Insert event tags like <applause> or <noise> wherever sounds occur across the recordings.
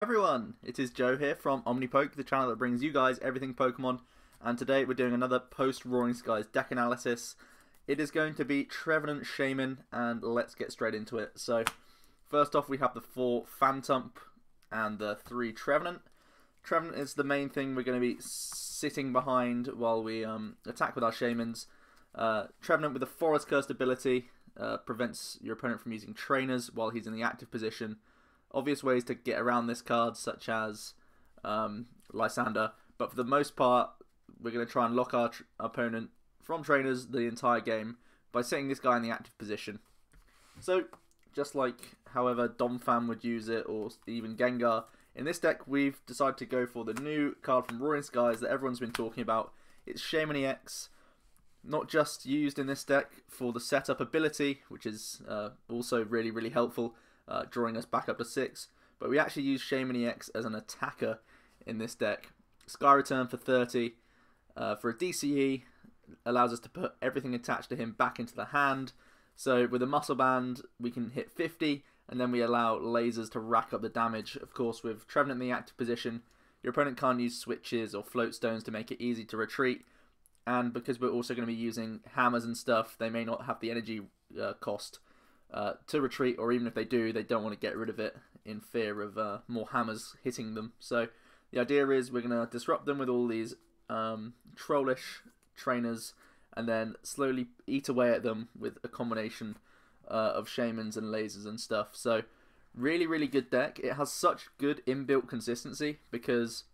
everyone, it is Joe here from OmniPoke, the channel that brings you guys everything Pokemon, and today we're doing another post Roaring Skies deck analysis. It is going to be Trevenant Shaymin, and let's get straight into it. So, first off, we have the four Phantump and the three Trevenant. Trevenant is the main thing we're going to be sitting behind while we um, attack with our Shaymins. Uh, Trevenant with the Forest's Curse ability uh, prevents your opponent from using trainers while he's in the active position obvious ways to get around this card, such as um, Lysandre, but for the most part, we're going to try and lock our tr- opponent from trainers the entire game by setting this guy in the active position. So, just like however Donphan would use it, or even Gengar, in this deck we've decided to go for the new card from Roaring Skies that everyone's been talking about. It's Shaymin EX, not just used in this deck for the setup ability, which is uh, also really, really helpful, uh, drawing us back up to 6. But we actually use Shaymin EX as an attacker in this deck. Sky Return for 30 uh, for a DCE allows us to put everything attached to him back into the hand. So with a Muscle Band, we can hit 50, and then we allow lasers to rack up the damage. Of course, with Trevenant in the active position, your opponent can't use switches or float stones to make it easy to retreat. And because we're also going to be using hammers and stuff, they may not have the energy uh, cost uh, to retreat, or even if they do, they don't want to get rid of it in fear of uh, more hammers hitting them. So the idea is we're going to disrupt them with all these um, trollish trainers, and then slowly eat away at them with a combination uh, of Shaymins and lasers and stuff. So really, really good deck. It has such good inbuilt consistency because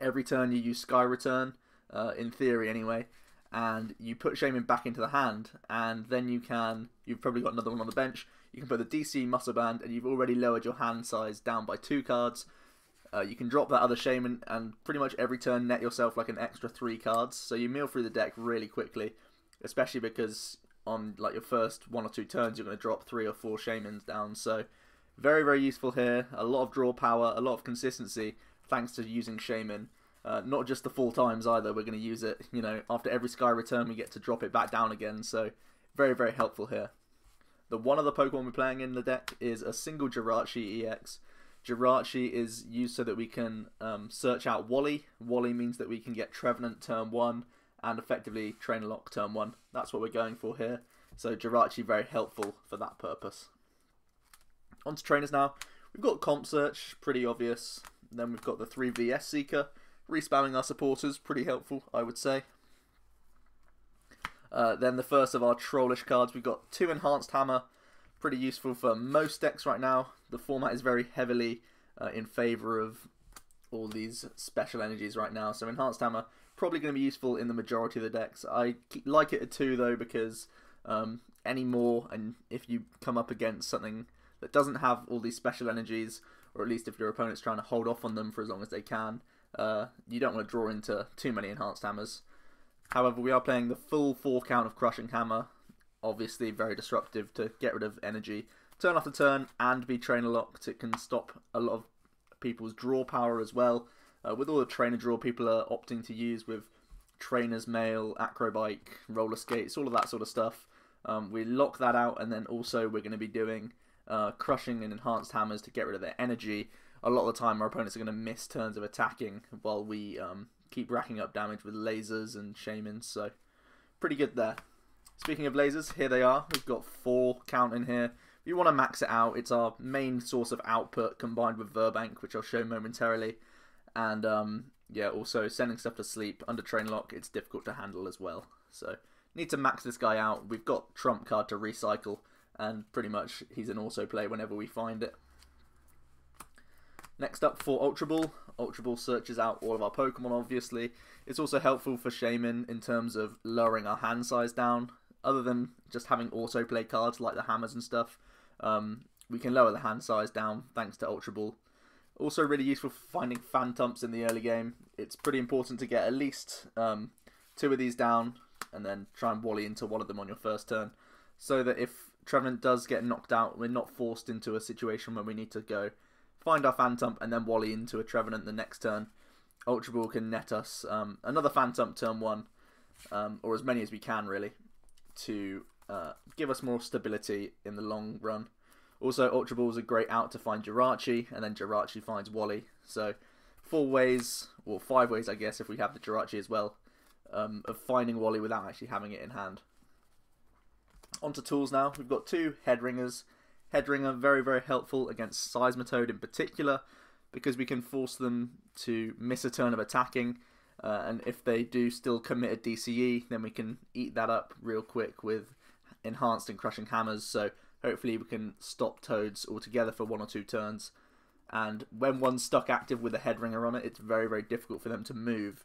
every turn you use Sky Return, uh, in theory anyway, and you put Shaymin back into the hand, and then you can, you've probably got another one on the bench, you can put the DC Muscle Band, and you've already lowered your hand size down by two cards. Uh, you can drop that other Shaymin, and pretty much every turn net yourself like an extra three cards, so you mill through the deck really quickly, especially because on like your first one or two turns you're going to drop three or four Shaymins down, so very, very useful here, a lot of draw power, a lot of consistency, thanks to using Shaymin. Uh, not just the full times either. We're going to use it, you know, after every Sky return, we get to drop it back down again. So, very, very helpful here. The one other Pokemon we're playing in the deck is a single Jirachi EX. Jirachi is used so that we can um, search out Wally. Wally means that we can get Trevenant turn 1 and effectively Trainer Lock turn 1. That's what we're going for here. So Jirachi very helpful for that purpose. On to trainers now. We've got Comp Search, pretty obvious. Then we've got the 3VS Seeker, Respamming our supporters, pretty helpful, I would say. Uh, then the first of our trollish cards, we've got two Enhanced Hammer, pretty useful for most decks right now. The format is very heavily uh, in favour of all these special energies right now, so Enhanced Hammer probably going to be useful in the majority of the decks. I like it at two though because um, any more, and if you come up against something that doesn't have all these special energies, or at least if your opponent's trying to hold off on them for as long as they can, uh, you don't want to draw into too many enhanced hammers. However, we are playing the full 4 count of Crushing Hammer, obviously very disruptive to get rid of energy. Turn after turn and be trainer locked, it can stop a lot of people's draw power as well. Uh, with all the trainer draw people are opting to use with Trainer's Mail, Acrobike, Roller Skates, all of that sort of stuff. Um, we lock that out and then also we're going to be doing uh, Crushing and Enhanced Hammers to get rid of their energy a lot of the time our opponents are going to miss turns of attacking while we um, keep racking up damage with lasers and Shaymins, so pretty good there. Speaking of lasers, here they are. We've got four count in here. If you want to max it out, it's our main source of output combined with Virbank, which I'll show momentarily. And um, yeah, also sending stuff to sleep under train lock, it's difficult to handle as well. So need to max this guy out. We've got trump card to recycle, and pretty much he's an auto play whenever we find it. Next up for Ultra Ball. Ultra Ball searches out all of our Pokemon, obviously. It's also helpful for Shaymin in terms of lowering our hand size down. Other than just having autoplay cards like the hammers and stuff, um, we can lower the hand size down thanks to Ultra Ball. Also really useful for finding Phantumps in the early game. It's pretty important to get at least um, two of these down and then try and wally into one of them on your first turn. So that if Trevenant does get knocked out, we're not forced into a situation where we need to go find our Phantump, and then Wally into a Trevenant the next turn. Ultra Ball can net us um, another Phantump turn one, um, or as many as we can really, to uh, give us more stability in the long run. Also, Ultra Ball is a great out to find Jirachi, and then Jirachi finds Wally. So, four ways, or five ways, I guess, if we have the Jirachi as well, um, of finding Wally without actually having it in hand. Onto tools now. We've got two Headringers. Headringer, very, very helpful against Seismitoad in particular, because we can force them to miss a turn of attacking, uh, and if they do still commit a DCE, then we can eat that up real quick with enhanced and crushing hammers. So hopefully we can stop toads altogether for one or two turns. And when one's stuck active with a headringer on it, it's very very difficult for them to move.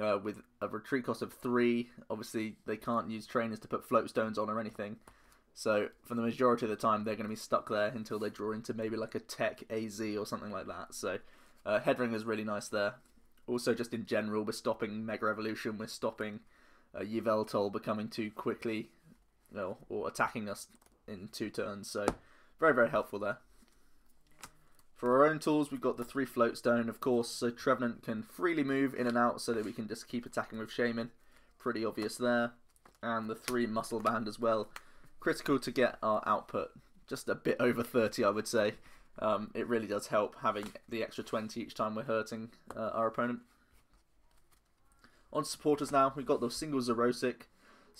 Uh, with a retreat cost of three, obviously they can't use trainers to put float stones on or anything. So for the majority of the time, they're going to be stuck there until they draw into maybe like a Tech AZ or something like that. So uh, Headringer is really nice there. Also, just in general, we're stopping Mega Evolution, we're stopping uh, Yveltal becoming too quickly, you know, or attacking us in two turns. So very, very helpful there. For our own tools, we've got the three float stone, of course, so Trevenant can freely move in and out so that we can just keep attacking with Shaymin. Pretty obvious there. And the three muscle band as well. Critical to get our output just a bit over 30, I would say. Um, it really does help having the extra 20 each time we're hurting uh, our opponent. On supporters now, we've got the single Xerosic.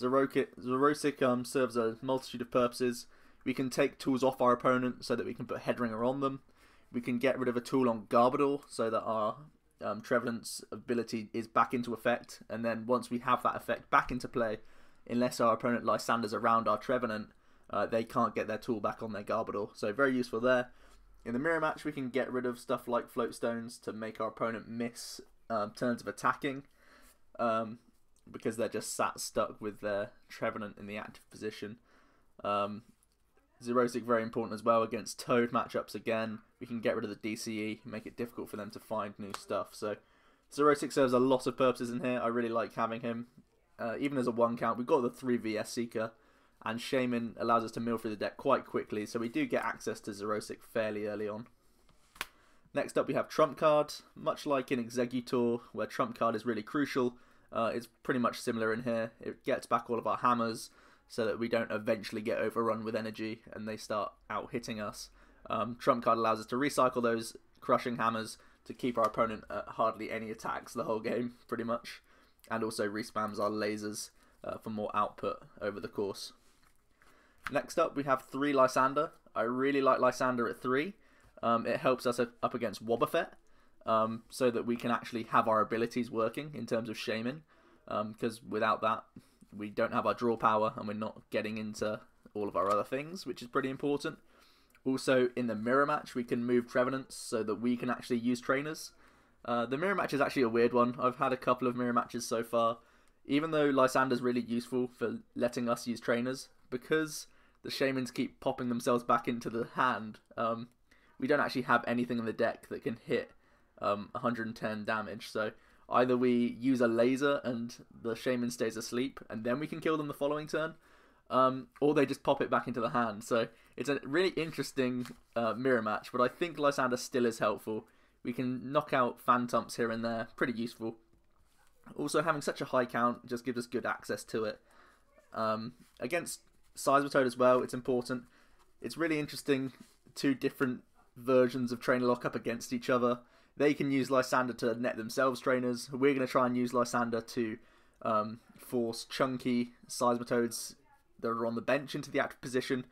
Xerosic um, serves a multitude of purposes. We can take tools off our opponent so that we can put Headringer on them. We can get rid of a tool on Garbodor so that our um, ability is back into effect. And then once we have that effect back into play, unless our opponent Lysandre's around our Trevenant, uh, they can't get their tool back on their Garbodor. So very useful there. In the mirror match, we can get rid of stuff like float stones to make our opponent miss um, turns of attacking, um, because they're just sat stuck with their Trevenant in the active position. Um, Xerosic very important as well against Toad matchups again. We can get rid of the DCE, make it difficult for them to find new stuff. So Xerosic serves a lot of purposes in here. I really like having him. Uh, even as a one count, we've got the 3 VS Seeker, and Shaymin allows us to mill through the deck quite quickly, so we do get access to Xerosic fairly early on. Next up we have Trump Card, much like in Exeggutor, where Trump Card is really crucial, uh, it's pretty much similar in here. It gets back all of our hammers, so that we don't eventually get overrun with energy and they start out hitting us. Um, Trump Card allows us to recycle those crushing hammers to keep our opponent at hardly any attacks the whole game, pretty much, and also respams our lasers uh, for more output over the course. Next up, we have three Lysandre. I really like Lysandre at three. Um, it helps us up against Wobbuffet, um, so that we can actually have our abilities working in terms of Shaymin, Because um, without that, we don't have our draw power, and we're not getting into all of our other things, which is pretty important. Also, in the mirror match, we can move Trevenants so that we can actually use trainers. Uh, the mirror match is actually a weird one. I've had a couple of mirror matches so far. Even though Lysandre's really useful for letting us use trainers, because the Shaymins keep popping themselves back into the hand, um, we don't actually have anything in the deck that can hit um, 110 damage. So either we use a laser and the Shaymin stays asleep, and then we can kill them the following turn, um, or they just pop it back into the hand. So it's a really interesting uh, mirror match, but I think Lysandre still is helpful. We can knock out Phantumps here and there, pretty useful. Also, having such a high count just gives us good access to it. Um, against Seismitoad as well, it's important. It's really interesting, two different versions of Trainer Lock up against each other. They can use Lysandre to net themselves trainers. We're going to try and use Lysandre to um, force chunky Seismitoads that are on the bench into the active position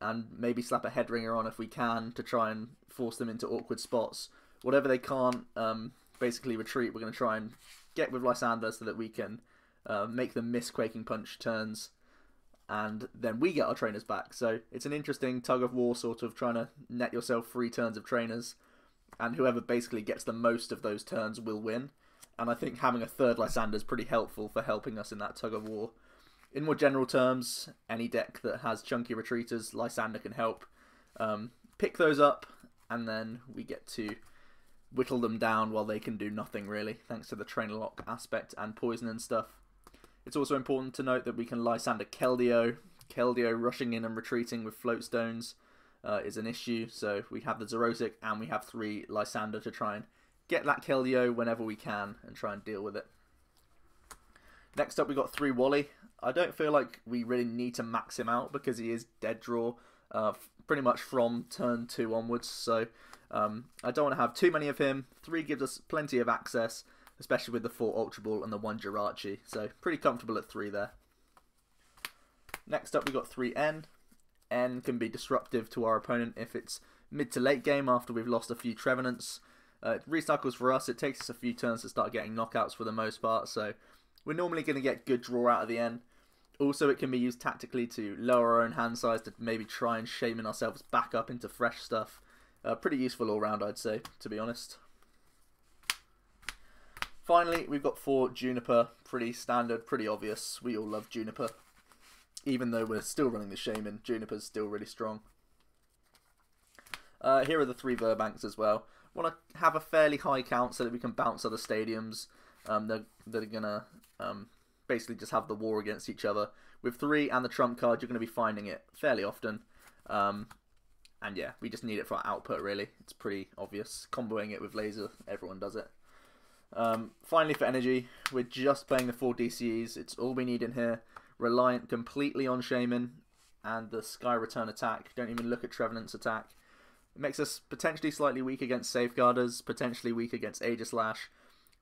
and maybe slap a headringer on if we can to try and force them into awkward spots. Whatever they can't um, basically retreat, we're going to try and get with Lysandre so that we can uh, make them miss Quaking Punch turns and then we get our trainers back. So it's an interesting tug of war, sort of trying to net yourself three turns of trainers, and whoever basically gets the most of those turns will win. And I think having a third Lysandre is pretty helpful for helping us in that tug of war. In more general terms, any deck that has chunky retreaters, Lysandre can help. Um, pick those up, and then we get to whittle them down while they can do nothing really, thanks to the trainer lock aspect and poison and stuff. It's also important to note that we can Lysandre Keldeo. Keldeo rushing in and retreating with float stones uh, is an issue. So we have the Xerosic and we have three Lysandre to try and get that Keldeo whenever we can and try and deal with it. Next up we got three Wally. I don't feel like we really need to max him out because he is dead draw. uh, pretty much from turn two onwards. So um, I don't want to have too many of him. Three gives us plenty of access, especially with the four Ultra Ball and the one Jirachi. So pretty comfortable at three there. Next up, we got three N. N can be disruptive to our opponent if it's mid to late game after we've lost a few Trevenants. Uh, recycles for us, it takes us a few turns to start getting knockouts for the most part, so we're normally going to get good draw out of the N. Also, it can be used tactically to lower our own hand size to maybe try and Shaymin ourselves back up into fresh stuff. Uh, pretty useful all round, I'd say, to be honest. Finally, we've got four Juniper. Pretty standard, pretty obvious. We all love Juniper. Even though we're still running the Shaymin, Juniper's still really strong. Uh, here are the three Virbanks as well. Want to have a fairly high count so that we can bounce other stadiums um, that, that are going to um, basically just have the war against each other. With three and the trump card, you're going to be finding it fairly often. Um, and yeah, we just need it for our output, really. It's pretty obvious. Comboing it with laser, everyone does it. Um, finally, for energy, we're just playing the four DCEs. It's all we need in here. Reliant completely on Shaymin and the Sky Return attack. Don't even look at Trevenant's attack. It makes us potentially slightly weak against Safeguarders, potentially weak against Aegislash.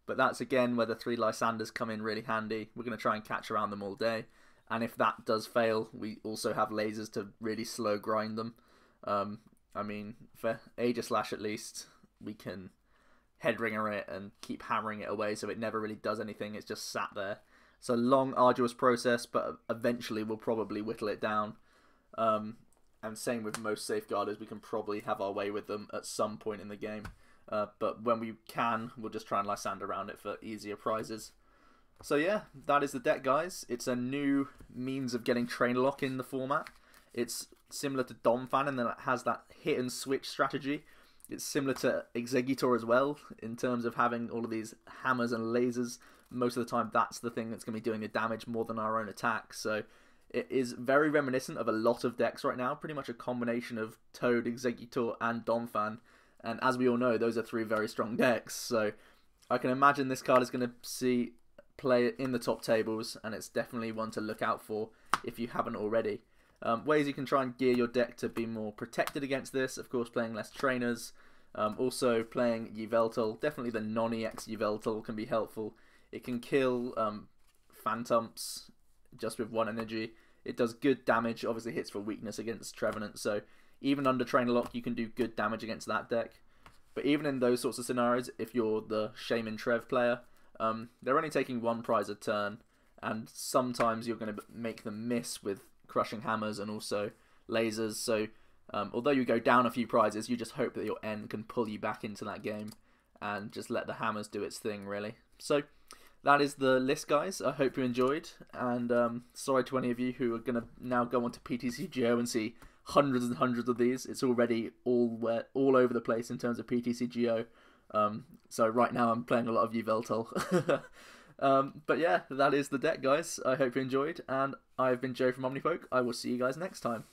But that's again where the three Lysandres come in really handy. We're going to try and catch around them all day. And if that does fail, we also have lasers to really slow grind them. Um, I mean, for Aegislash at least, we can headringer it and keep hammering it away so it never really does anything. It's just sat there. It's a long, arduous process, but eventually we'll probably whittle it down. Um, and same with most safeguarders, we can probably have our way with them at some point in the game. Uh, but when we can, we'll just try and Lysandre around it for easier prizes. So yeah, that is the deck, guys. It's a new means of getting train lock in the format. It's similar to Donphan and then it has that hit and switch strategy. It's similar to Exeggutor as well in terms of having all of these hammers and lasers. Most of the time, that's the thing that's going to be doing the damage more than our own attack. So it is very reminiscent of a lot of decks right now. Pretty much a combination of Toad, Exeggutor, and Donphan. And as we all know, those are three very strong decks. So I can imagine this card is going to see play in the top tables, and it's definitely one to look out for if you haven't already. Um, ways you can try and gear your deck to be more protected against this, of course, playing less trainers. Um, also, playing Yveltal, definitely the non-EX Yveltal can be helpful. It can kill um, Phantumps just with one energy. It does good damage, obviously hits for weakness against Trevenant, so even under Trainer Lock, you can do good damage against that deck. But even in those sorts of scenarios, if you're the Shaymin Trev player, um, they're only taking one prize a turn, and sometimes you're going to make them miss with crushing hammers and also lasers. So um, although you go down a few prizes, you just hope that your N can pull you back into that game and just let the hammers do its thing, really. So that is the list, guys. I hope you enjoyed, and um, sorry to any of you who are going to now go on onto PTCGO and see hundreds and hundreds of these. It's already all where, all over the place in terms of PTCGO. Um, so right now I'm playing a lot of Yveltal. <laughs> um, but yeah, that is the deck, guys. I hope you enjoyed, and I've been Joe from Omnipoke. I will see you guys next time.